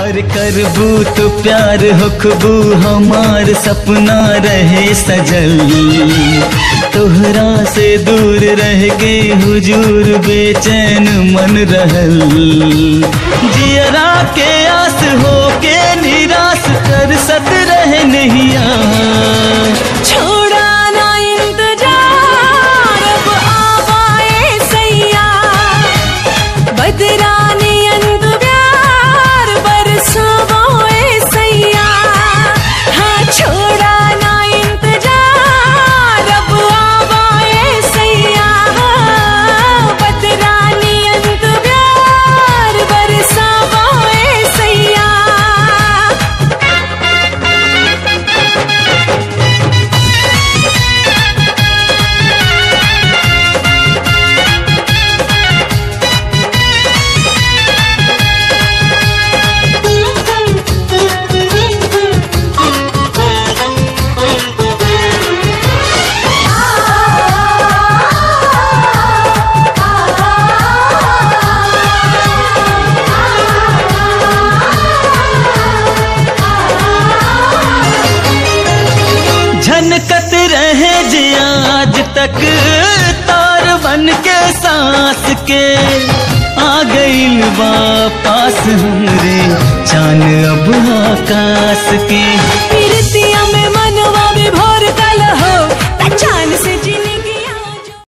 और करबू तो प्यार होखबू हमार सपना रहे सजल। तोहरा से दूर रह के हुजूर बेचैन मन रहल। जियरा के आस हो के निराश कर सत रहे नहिया छोड़ा ना झनकत रहे जी आज तक, तार बन के सांस के। आ गई वापस हमरे चाँद अब आकाश के।